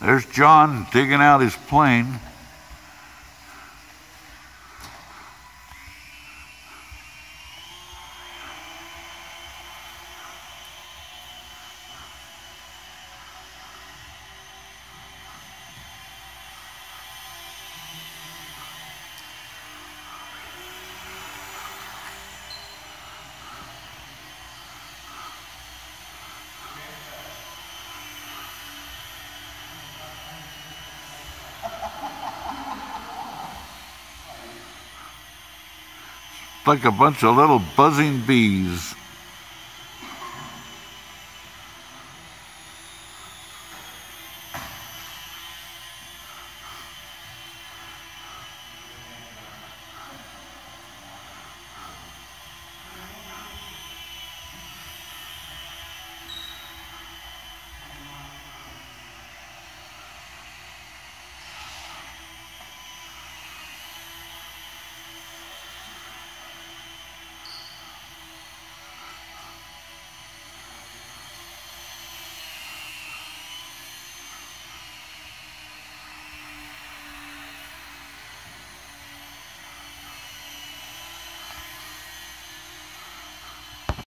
There's John digging out his plane. Like a bunch of little buzzing bees.